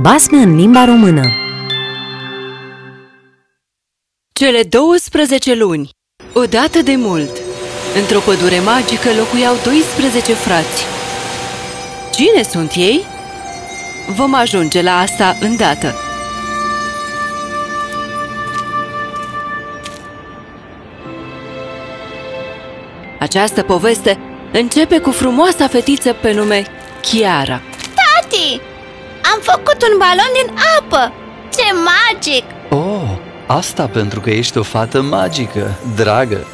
Basme în limba română. Cele 12 luni. Odată de mult. Într-o pădure magică locuiau 12 frați. Cine sunt ei? Vom ajunge la asta îndată. Această poveste începe cu frumoasa fetiță pe nume Chiara. Tati, am făcut un balon din apă! Ce magic! Oh, asta pentru că ești o fată magică, dragă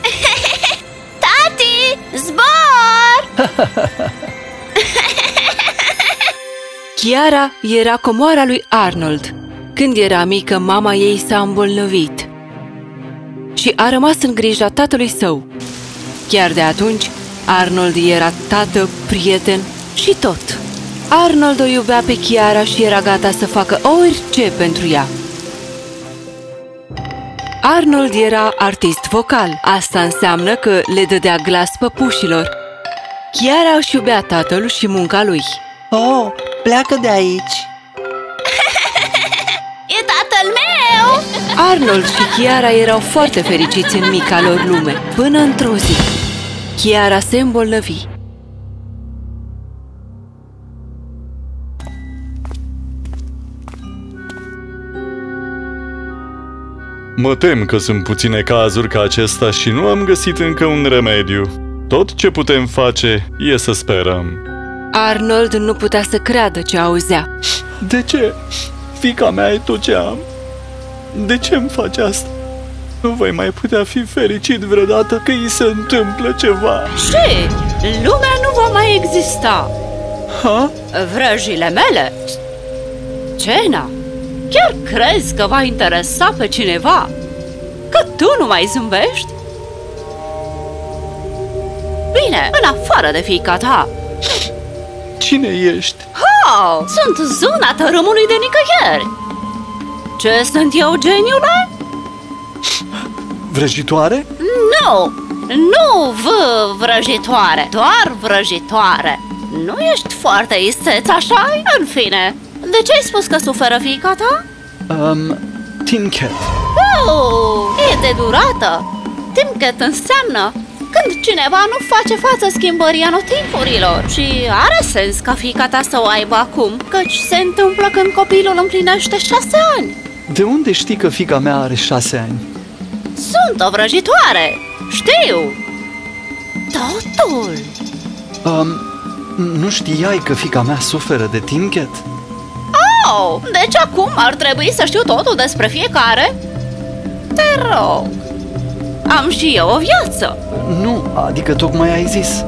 Tati, zbor! Chiara era comoara lui Arnold. Când era mică, mama ei s-a îmbolnăvit și a rămas în grija tatălui său. Chiar de atunci, Arnold era tată, prieten și tot. Arnold o iubea pe Chiara și era gata să facă orice pentru ea. Arnold era artist vocal. Asta înseamnă că le dădea glas păpușilor. Chiara își iubea tatăl și munca lui. Oh, pleacă de aici E tatăl meu! Arnold și Chiara erau foarte fericiți în mica lor lume, până într-o zi. Chiara se îmbolnăvi. Mă tem că sunt puține cazuri ca acesta și nu am găsit încă un remediu. Tot ce putem face e să sperăm. Arnold nu putea să creadă ce auzea. De ce? Fica mea e tot ce am. De ce îmi face asta? Nu voi mai putea fi fericit vreodată că îi se întâmplă ceva. Și lumea nu va mai exista. Ha? Vrăjile mele? Cena? Chiar crezi că va interesa pe cineva? Că tu nu mai zâmbești? Bine, în afară de fiica ta. Cine ești? Oh, sunt zuna tărâmului de nicăieri. Ce sunt eu, geniule? Vrăjitoare? Nu, nu v vrăjitoare, doar vrăjitoare. Nu ești foarte isteț, așa În fine, de ce ai spus că suferă fiica ta? um, Tin Cat Oh, e de durată. Timcat înseamnă când cineva nu face față schimbării anotimpurilor și are sens ca fiica ta să o aibă acum, căci se întâmplă când copilul împlinește șase ani. De unde știi că fica mea are șase ani? Sunt o vrăjitoare, știu. Totul. Um, nu știai că fica mea suferă de Tin Cat? Oh, deci acum ar trebui să știu totul despre fiecare? Te rog. Am și eu o viață. Nu, adică tocmai ai zis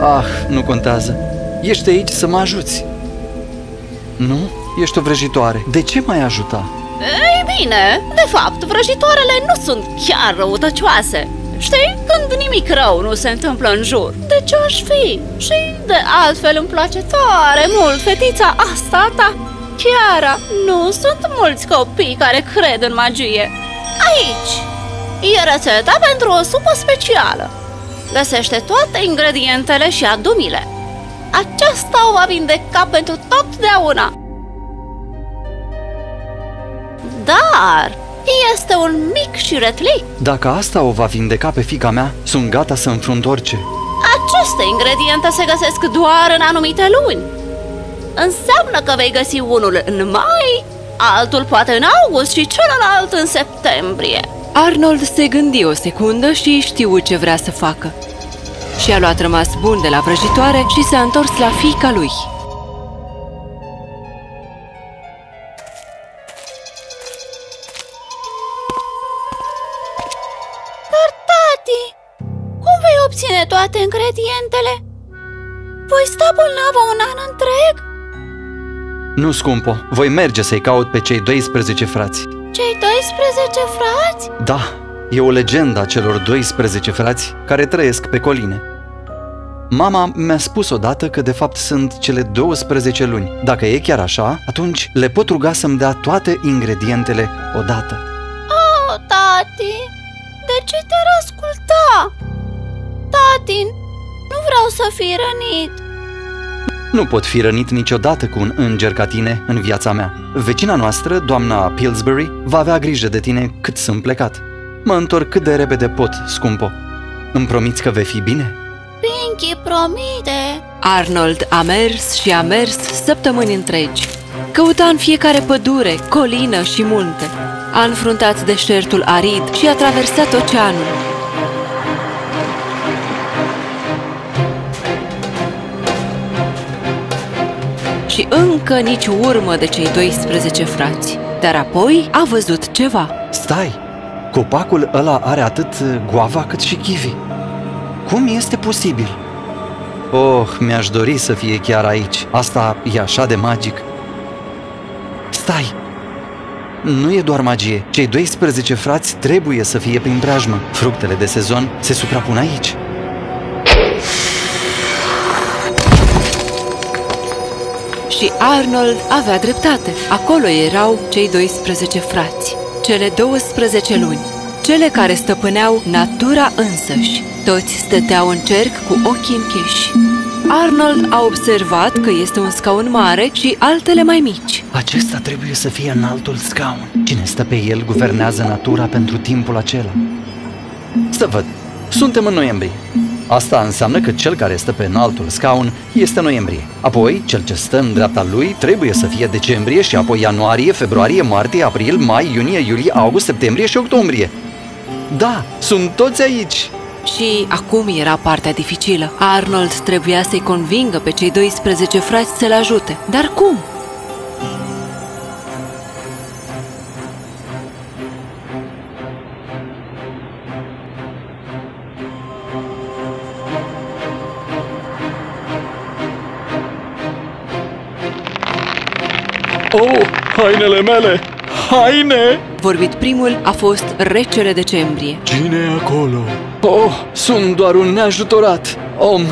Ah, nu contează Ești aici să mă ajuți Nu? Ești o vrăjitoare De ce m-ai ajuta? Ei bine, de fapt, vrăjitoarele nu sunt chiar răutăcioase. Știi, când nimic rău nu se întâmplă în jur, de ce aș fi? Și de altfel îmi place tare mult fetița asta ta. Chiara, nu sunt mulți copii care cred în magie. Aici e rețeta pentru o supă specială. Găsește toate ingredientele și adumile. Aceasta o va vindeca pentru totdeauna. Dar este un mic șiretlic. Dacă asta o va vindeca pe fica mea Sunt gata să înfrunt orice Aceste ingrediente se găsesc doar în anumite luni. Înseamnă că vei găsi unul în mai, altul poate în august și celălalt în septembrie. Arnold se gândi o secundă și știu ce vrea să facă. Și-a luat rămas bun de la vrăjitoare și s-a întors la fiica lui. Toate ingredientele? Voi sta bolnavă un an întreg? Nu, scumpo, voi merge să-i caut pe cei 12 frați Cei 12 frați? Da, e o legendă a celor 12 frați care trăiesc pe coline Mama mi-a spus odată că de fapt sunt cele 12 luni Dacă e chiar așa, atunci le pot ruga să-mi dea toate ingredientele odată asculta? Tati, nu vreau să fii rănit Nu pot fi rănit niciodată cu un înger ca tine în viața mea. Vecina noastră, doamna Pillsbury, va avea grijă de tine cât sunt plecat. Mă întorc cât de repede pot, scumpo. Îmi promiți că vei fi bine? Pinky promite. Arnold a mers și a mers săptămâni întregi. Căuta în fiecare pădure, colină și munte. A înfruntat deșertul arid și a traversat oceanul. Și încă nici urmă de cei 12 frați. Dar apoi a văzut ceva. Stai! Copacul ăla are atât guava cât și kiwi. Cum este posibil? Oh, mi-aș dori să fie chiar aici. Asta e așa de magic. Stai! Nu e doar magie. Cei 12 frați trebuie să fie prin preajmă. Fructele de sezon se suprapun aici. Și Arnold avea dreptate. Acolo erau cei 12 frați, cele 12 luni, cele care stăpâneau natura însăși. Toți stăteau în cerc cu ochii închiși. Arnold a observat că este un scaun mare și altele mai mici. Acesta trebuie să fie înaltul scaun. Cine stă pe el guvernează natura pentru timpul acela. Să văd. Suntem în noiembrie. Asta înseamnă că cel care stă pe înaltul scaun este noiembrie. Apoi, cel ce stă în dreapta lui trebuie să fie decembrie și apoi ianuarie, februarie, martie, april, mai, iunie, iulie, august, septembrie și octombrie. Da, sunt toți aici! Și acum era partea dificilă. Arnold trebuia să-i convingă pe cei 12 frați să-l ajute. Dar cum? Oh, hainele mele! Haine! Vorbit primul a fost recele decembrie. Cine e acolo? Oh, sunt doar un neajutorat om.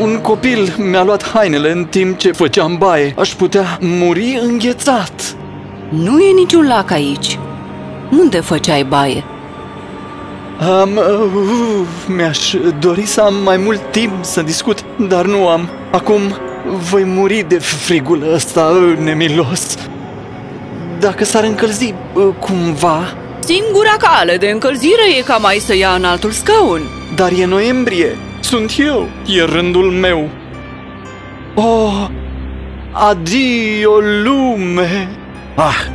Un copil mi-a luat hainele în timp ce făceam baie. Aș putea muri înghețat. Nu e niciun lac aici. Unde făceai baie? Am, uh, mi-aș dori să am mai mult timp să discut, dar nu am. Acum voi muri de frigul ăsta uh, nemilos. Dacă s-ar încălzi uh, cumva, Singura cale de încălzire e ca mai să ia în altul scaun. dar e noiembrie. Sunt eu. E rândul meu. Oh, adio lume! Ah,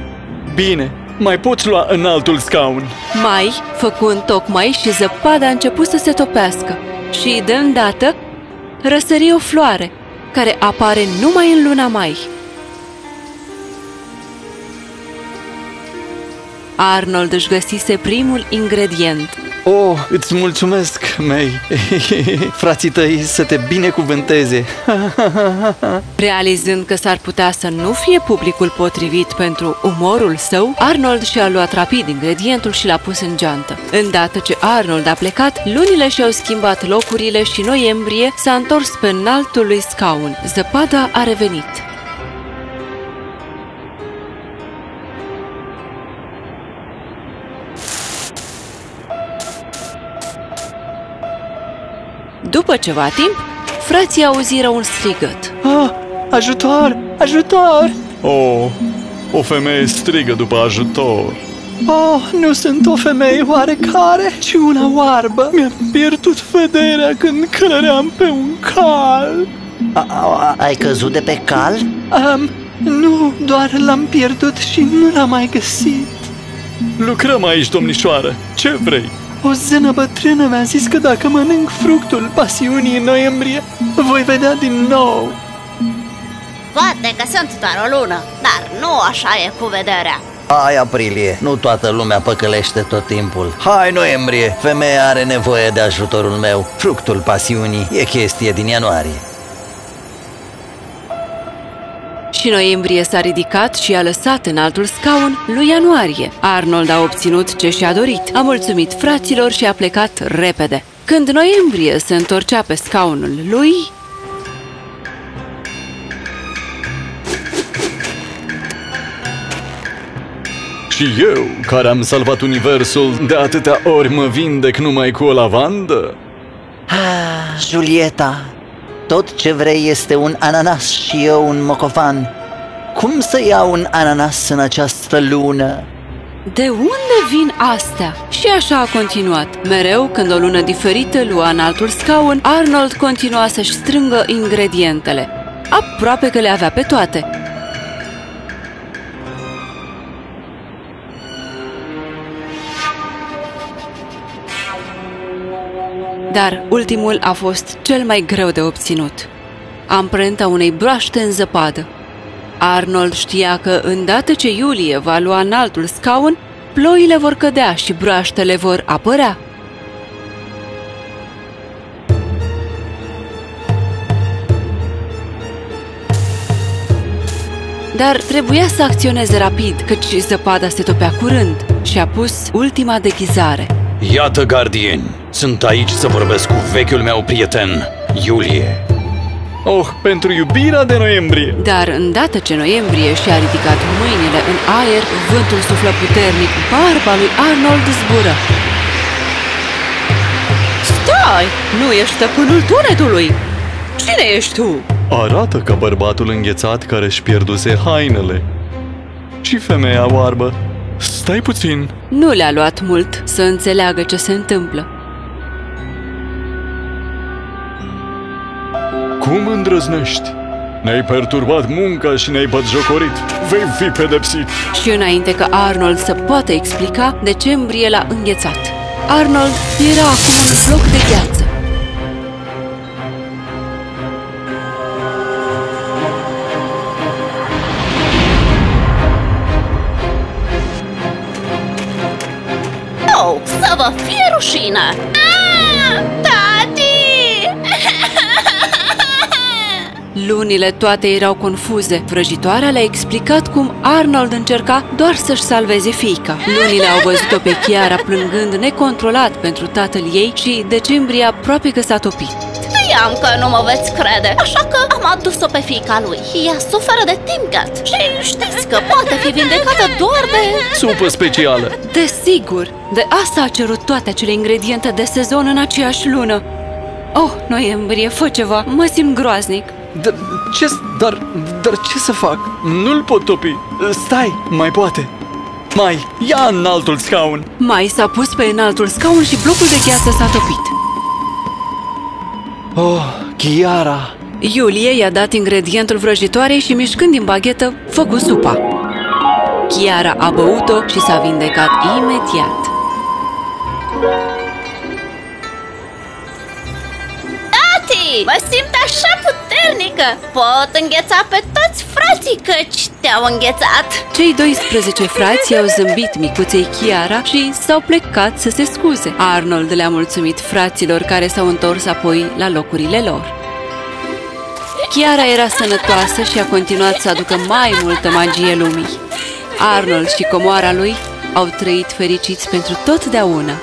bine. Mai poți lua în altul scaun. Mai, făcând tocmai și zăpada a început să se topească. Și, de îndată, răsări o floare, care apare numai în luna mai. Arnold își găsise primul ingredient. Oh, îți mulțumesc, May. Frații tăi să te binecuvânteze. Realizând că s-ar putea să nu fie publicul potrivit pentru umorul său, Arnold și-a luat rapid ingredientul și l-a pus în geantă. Îndată ce Arnold a plecat, lunile și-au schimbat locurile și noiembrie s-a întors pe înaltul lui scaun. Zăpada a revenit. După ceva timp, frații auziră un strigăt. Ah, ajutor! Ajutor! Oh, o femeie strigă după ajutor. Oh, nu sunt o femeie oarecare, ci una oarbă. Mi-a pierdut vederea când călăream pe un cal. A, a, ai căzut de pe cal? Um, nu, doar l-am pierdut și nu l-am mai găsit. Lucrăm aici, domnișoară. Ce vrei? O zână bătrână mi-a zis că dacă mănânc fructul pasiunii în noiembrie, voi vedea din nou. Poate că sunt doar o lună, dar nu așa e cu vederea. Hai, aprilie, nu toată lumea păcălește tot timpul. Hai, noiembrie, femeia are nevoie de ajutorul meu. Fructul pasiunii e chestie din ianuarie. Și noiembrie s-a ridicat și a lăsat în altul scaun lui Ianuarie. Arnold a obținut ce și-a dorit, a mulțumit fraților și a plecat repede. Când noiembrie se întorcea pe scaunul lui, Și eu, care am salvat universul, de atâtea ori mă vindec numai cu o lavandă? Ah, Julieta, tot ce vrei este un ananas și eu un mocofan. Cum să iau un ananas în această lună? De unde vin astea? Și așa a continuat. Mereu, când o lună diferită lua în altul scaun, Arnold continua să-și strângă ingredientele. Aproape că le avea pe toate. Dar ultimul a fost cel mai greu de obținut. Amprenta unei broaște în zăpadă. Arnold știa că, îndată ce Iulie va lua în altul scaun, ploile vor cădea și broaștele vor apărea. Dar trebuia să acționeze rapid, căci zăpada se topea curând și a pus ultima deghizare. Iată, gardieni, sunt aici să vorbesc cu vechiul meu prieten, Iulie. Oh, pentru iubirea de noiembrie! Dar îndată ce noiembrie și-a ridicat mâinile în aer, vântul suflă puternic, barba lui Arnold zbură. Stai! Nu ești stăpânul tunetului! Cine ești tu? Arată ca bărbatul înghețat care își pierduse hainele. Și femeia oarbă. Stai puțin! Nu le-a luat mult să înțeleagă ce se întâmplă. Cum îndrăznești? Ne-ai perturbat munca și ne-ai batjocorit. Vei fi pedepsit. Și înainte ca Arnold să poată explica, decembrie l-a înghețat. Arnold era acum un bloc de gheață. Lunile toate erau confuze. Vrăjitoarea le-a explicat cum Arnold încerca doar să-și salveze fiica. Lunile au văzut-o pe Chiara plângând necontrolat pentru tatăl ei și decembrie aproape că s-a topit. Știam că nu mă veți crede, așa că am adus-o pe fiica lui. Ea suferă de timcat și știți că poate fi vindecată doar de... Supă specială. Desigur, de asta a cerut toate acele ingrediente de sezon în aceeași lună. Oh, noiembrie, fă ceva, mă simt groaznic. Dar ce, dar, dar ce să fac? Nu-l pot topi. Stai, mai poate. Mai, ia în altul scaun. Mai s-a pus pe înaltul scaun și blocul de gheață s-a topit. Oh, Chiara! Iulie i-a dat ingredientul vrăjitoarei și mișcând din baghetă, făcu supa. Chiara a băut-o și s-a vindecat imediat. Tati, mă simt așa puternică! Pot îngheța pe toți frații căci te-au înghețat! Cei 12 frați i-au zâmbit micuței Chiara și s-au plecat să se scuze. Arnold le-a mulțumit fraților care s-au întors apoi la locurile lor. Chiara era sănătoasă și a continuat să aducă mai multă magie lumii. Arnold și comoara lui au trăit fericiți pentru totdeauna.